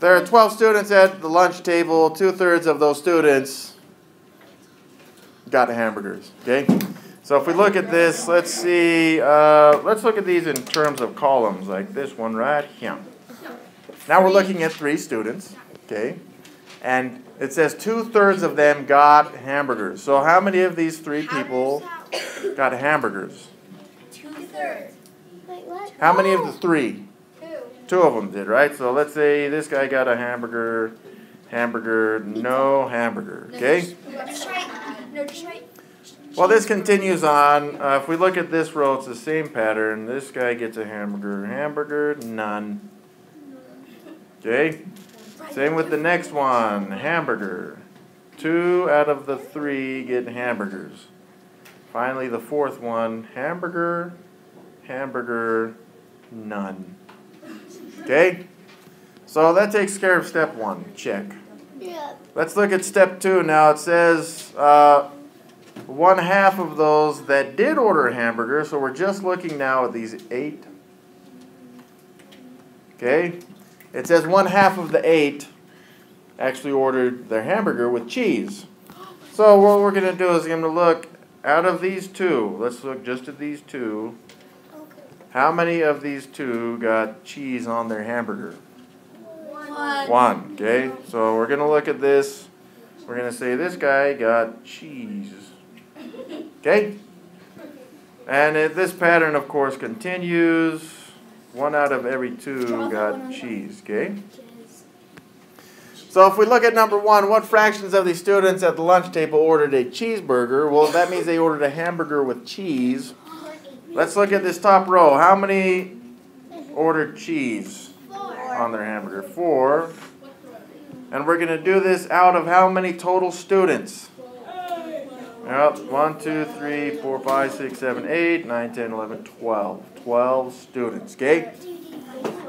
There are 12 students at the lunch table. Two thirds of those students got hamburgers. Okay? So if we look at this, let's see, uh, let's look at these in terms of columns, like this one right here. Now we're looking at three students, okay? And it says two thirds of them got hamburgers. So how many of these three people got hamburgers? Two thirds. How many of the three? Two of them did, right? So let's say this guy got a hamburger, hamburger, no hamburger, okay? Just right. No, just right. Well, this continues on. Uh, if we look at this row, it's the same pattern. This guy gets a hamburger, hamburger, none. Okay? Same with the next one, hamburger. Two out of the three get hamburgers. Finally, the fourth one, hamburger, hamburger, none. Okay? So that takes care of step one. Check. Yeah. Let's look at step two now. It says uh, one half of those that did order a hamburger, so we're just looking now at these eight. Okay? It says one half of the eight actually ordered their hamburger with cheese. So what we're going to do is I'm going to look out of these two. Let's look just at these two. How many of these two got cheese on their hamburger? One. One, okay? So we're going to look at this. We're going to say this guy got cheese. Okay? And this pattern, of course, continues. One out of every two got cheese, okay? So if we look at number one, what fractions of the students at the lunch table ordered a cheeseburger? Well, that means they ordered a hamburger with cheese. Let's look at this top row. How many ordered cheese on their hamburger? Four. And we're going to do this out of how many total students? Yep, 1, 2, 3, 4, 5, 6, 7, 8, 9, 10, 11, 12. 12 students, okay?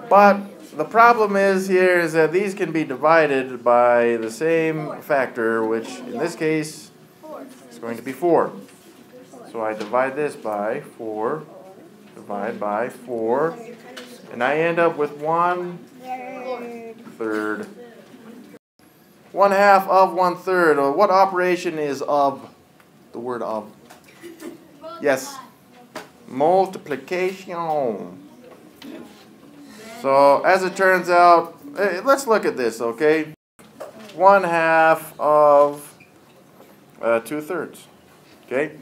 But the problem is here is that these can be divided by the same factor, which in this case is going to be 4. So I divide this by 4, divide by 4, and I end up with 1 third. 1 half of 1 third. Or what operation is of? The word of. Yes. Multiplication. So as it turns out, eh, let's look at this, okay? One half of uh, two thirds, okay?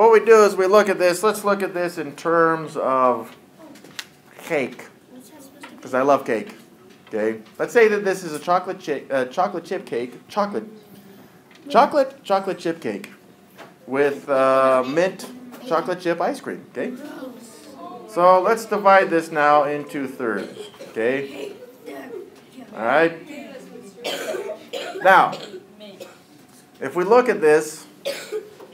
What we do is we look at this, let's look at this in terms of cake, because I love cake, okay? Let's say that this is a chocolate chip, uh, chocolate chip cake, chocolate, chocolate, chocolate chip cake with uh, mint chocolate chip ice cream, okay? So let's divide this now into thirds, okay? All right? Now, if we look at this,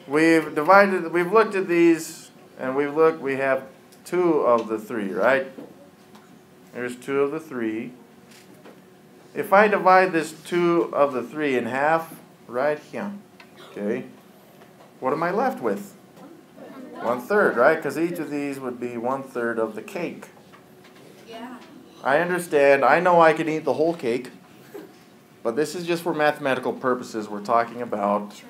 we've divided, we've looked at these, and we've looked, we have two of the three, right? There's two of the three. If I divide this two of the three in half, right here, okay, what am I left with? One third, right? Because each of these would be one third of the cake. Yeah. I understand. I know I can eat the whole cake. But this is just for mathematical purposes. We're talking about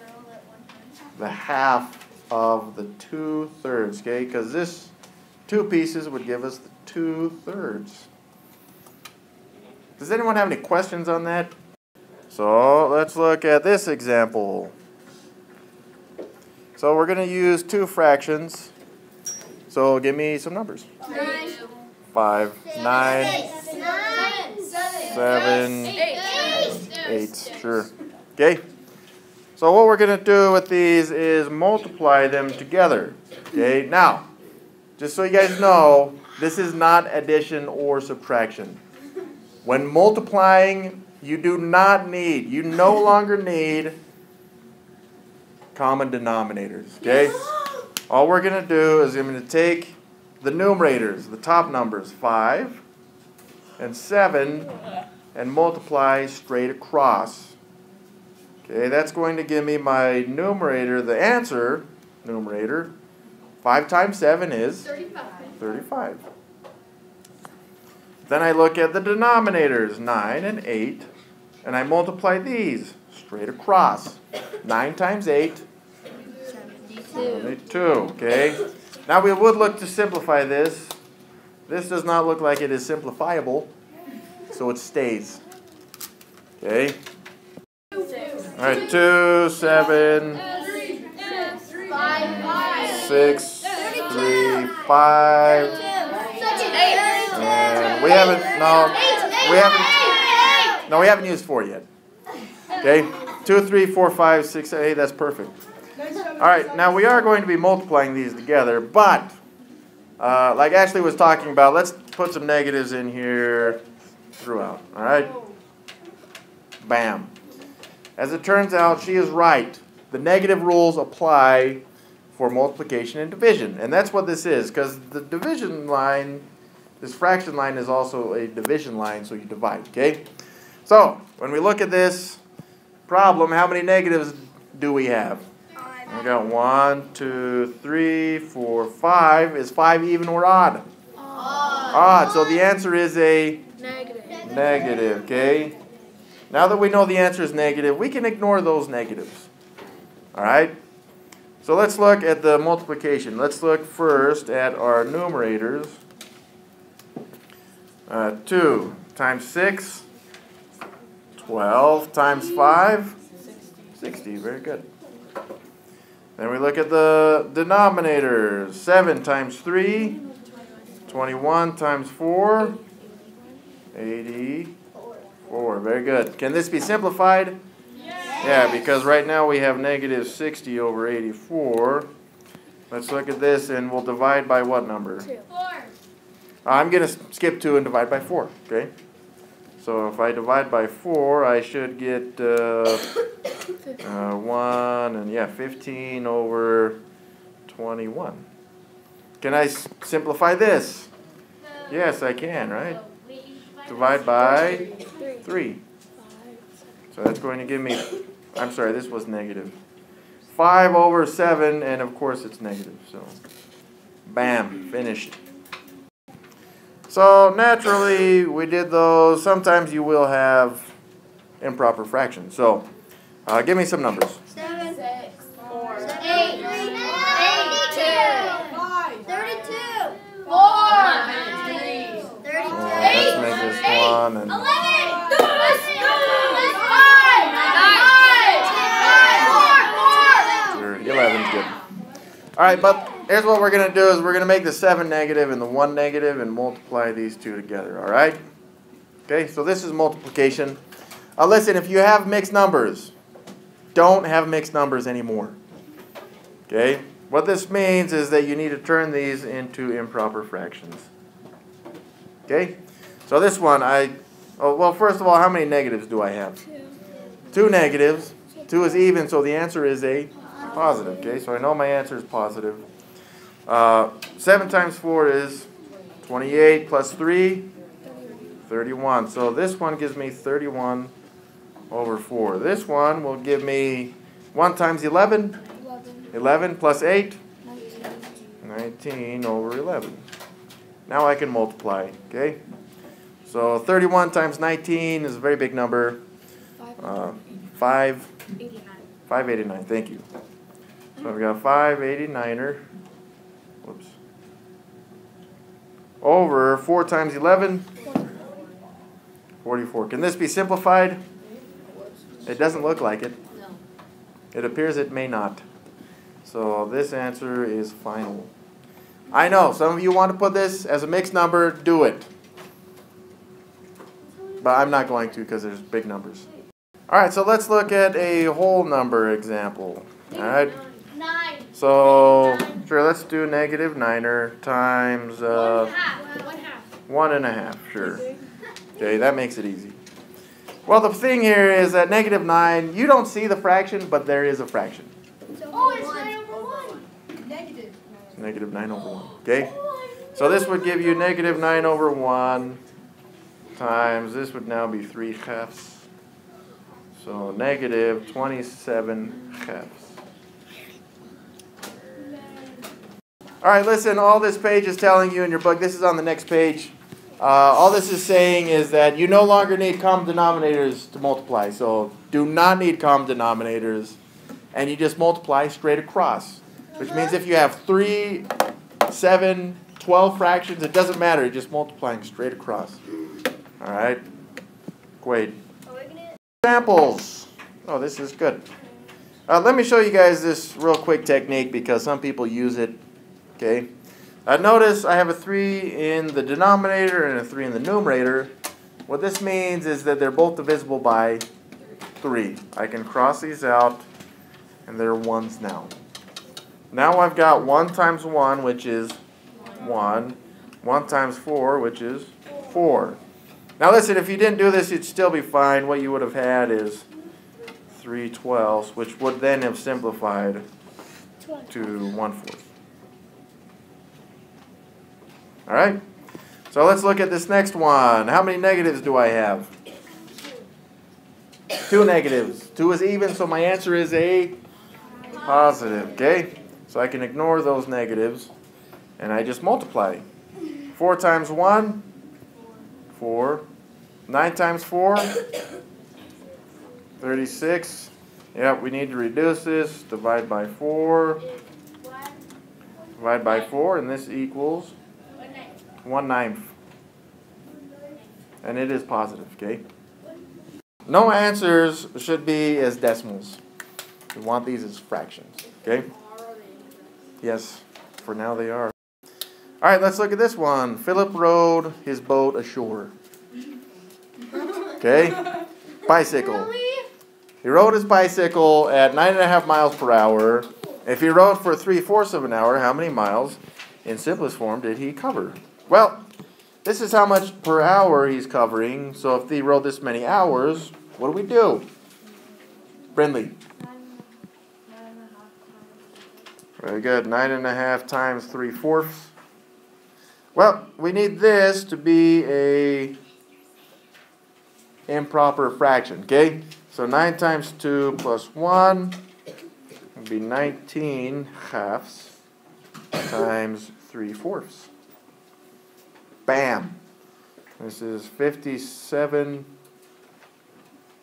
the half of the two thirds, okay? Because this two pieces would give us the two thirds. Does anyone have any questions on that? So let's look at this example. So we're going to use two fractions. So give me some numbers. Nine. Five, nine, Nine. seven, Eight. eight. Sure. Okay. So what we're going to do with these is multiply them together. Okay. Now, just so you guys know, this is not addition or subtraction. When multiplying, you do not need, you no longer need common denominators. Okay? All we're going to do is I'm going to take the numerators, the top numbers, 5 and 7, and multiply straight across. Okay, that's going to give me my numerator, the answer, numerator. 5 times 7 is Thirty-five. 35. Then I look at the denominators, 9 and 8, and I multiply these straight across. 9 times 8, 72, okay? Now we would look to simplify this. This does not look like it is simplifiable, so it stays. Okay? All right, 2, 7, 6, 3, 5, and we haven't, no, we haven't, no, we haven't used 4 yet. Okay? 2, 3, 4, 5, 6, 8, that's perfect. All right, now we are going to be multiplying these together, but uh, like Ashley was talking about, let's put some negatives in here throughout. All right? Bam. As it turns out, she is right. The negative rules apply for multiplication and division. And that's what this is, because the division line, this fraction line is also a division line, so you divide, okay? So, when we look at this problem, how many negatives do we have? We got one, two, three, four, five. Is five even or odd? Odd. So the answer is a Negative. negative, okay? Now that we know the answer is negative, we can ignore those negatives. All right? So let's look at the multiplication. Let's look first at our numerators. Uh, 2 times 6, 12 times 5, 60. Very good. Then we look at the denominators. 7 times 3, 21 times 4, 84. Very good. Can this be simplified? Yes. Yeah, because right now we have negative 60 over 84. Let's look at this and we'll divide by what number? 2. Four. I'm going to skip 2 and divide by 4, okay? So if I divide by 4, I should get uh, uh, 1 and yeah, 15 over 21. Can I s- simplify this? Yes, I can, right? Divide by 3. So that's going to give me, I'm sorry, this was negative. 5 over 7, and of course it's negative. So, bam, finished. So naturally, we did those. Sometimes you will have improper fractions. So, uh, give me some numbers. Seven. Six. Four. Eight. Eighty-two. Five. Thirty-two. Four. Three. Thirty-two. Uh, let's make this one and Eleven. Five. Nine. Ten. Four. sure, 11's good. All right, but here's what we're gonna do: is we're gonna make the seven negative and the one negative and multiply these two together. All right? Okay. So this is multiplication. Uh, listen, if you have mixed numbers, don't have mixed numbers anymore. Okay? What this means is that you need to turn these into improper fractions. Okay? So this one, I, oh, well, first of all, how many negatives do I have? Two Two negatives. Two is even, so the answer is a positive. Okay? So I know my answer is positive. Uh, 7 times 4 is 28 plus 3, 31. So this one gives me 31 over 4. This one will give me 1 times 11, 11 plus 8, 19 over 11. Now I can multiply, okay? So 31 times 19 is a very big number. Uh, 5, 589, thank you. So I've got 589er, whoops, over 4 times 11, 44. Can this be simplified? It doesn't look like it. It appears it may not. So this answer is final. I know, some of you want to put this as a mixed number, do it. But I'm not going to because there's big numbers. All right, so let's look at a whole number example. All right. So sure, let's do negative niner times uh, half. One half. one and a half. Sure. Okay, that makes it easy. Well, the thing here is that negative 9, you don't see the fraction, but there is a fraction. Oh, it's nine over one. Negative. Negative 9 over 1. Okay? So this would give you negative 9 over 1 times, this would now be 3 halves. So negative 27 halves. All right, listen, all this page is telling you in your book, this is on the next page. Uh, all this is saying is that you no longer need common denominators to multiply. So do not need common denominators. And you just multiply straight across. Which means if you have 3, 7, 12 fractions, it doesn't matter. You're just multiplying straight across. All right? Great. Examples. Oh, this is good. Uh, let me show you guys this real quick technique because some people use it. Okay. Uh, notice I have a 3 in the denominator and a 3 in the numerator. What this means is that they're both divisible by 3. I can cross these out and they're 1s now. Now I've got 1 times 1, which is 1. 1 times 4, which is 4. Now listen, if you didn't do this, you'd still be fine. What you would have had is 3 twelfths, which would then have simplified to 1 fourth. All right? So let's look at this next one. How many negatives do I have? Two negatives. Two is even, so my answer is a positive. Okay? So I can ignore those negatives, and I just multiply. 4 times 1, 4. 9 times 4, 36. Yep, we need to reduce this. Divide by 4. Divide by 4, and this equals 1 ninth. And it is positive, okay? No answers should be as decimals. We want these as fractions, okay? Yes, for now they are. All right, let's look at this one. Philip rowed his boat ashore. Okay? Bicycle. He rode his bicycle at nine and a half miles per hour. If he rode for three fourths of an hour, how many miles in simplest form did he cover? Well, this is how much per hour he's covering. So if he rode this many hours, what do we do? Brindley. Very good. Nine and a half times three fourths. Well, we need this to be a improper fraction, okay? So 9 times 2 plus 1 would be 19 halves times 3 fourths. Bam! This is 57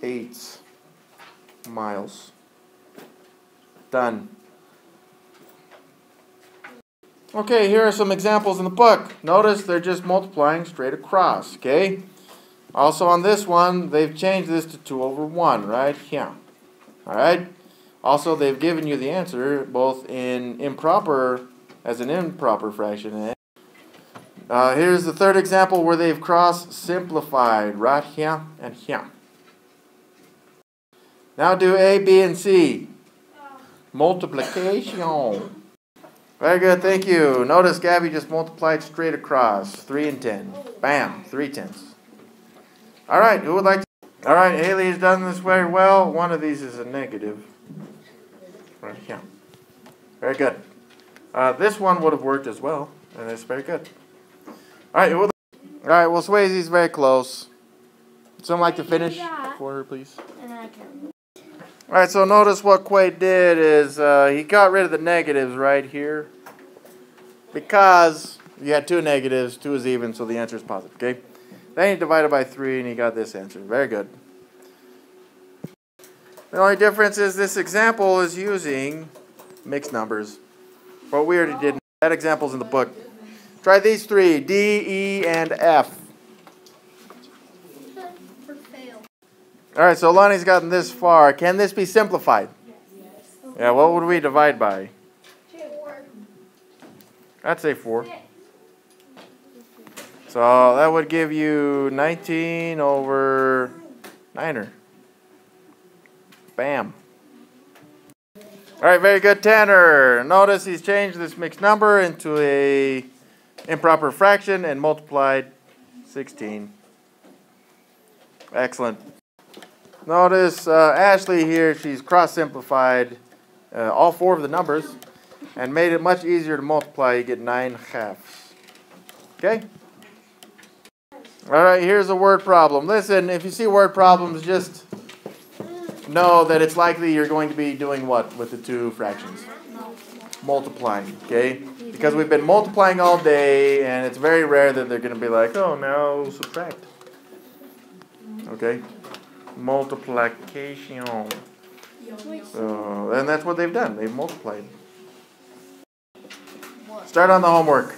eighths miles. Done. Okay, here are some examples in the book. Notice they're just multiplying straight across, okay? Also on this one, they've changed this to 2 over 1, right? Here. Alright? Also, they've given you the answer both in improper, as an improper fraction. Uh, here's the third example where they've cross-simplified, right here and here. Now do A, B, and C. Multiplication. Very good, thank you. Notice Gabby just multiplied straight across. 3 and 10. Bam, 3 tenths. All right, who would like to? All right, Haley has done this very well. One of these is a negative. Right here. Very good. Uh, this one would have worked as well, and it's very good. All right, who would all right. Well, Swayze's very close. Someone like to finish for her, please. All right. So notice what Quaid did is uh, he got rid of the negatives right here because you had two negatives. Two is even, so the answer is positive. Okay. Then he divided by 3 and he got this answer. Very good. The only difference is this example is using mixed numbers. What we already did. That example's in the book. Try these three, D, E, and F. All right, so Lonnie's gotten this far. Can this be simplified? Yeah, what would we divide by? I'd say 4. So that would give you 19 over 9er. Bam. All right, very good, Tanner. Notice he's changed this mixed number into a improper fraction and multiplied 16. Excellent. Notice uh, Ashley here, she's cross-simplified uh, all four of the numbers and made it much easier to multiply. You get 9 halves. Okay? All right, here's a word problem. Listen, if you see word problems, just know that it's likely you're going to be doing what with the two fractions? multiplying, okay? Because we've been multiplying all day, and it's very rare that they're going to be like, oh, now subtract. Okay? Multiplication. So, and that's what they've done. They've multiplied. Start on the homework.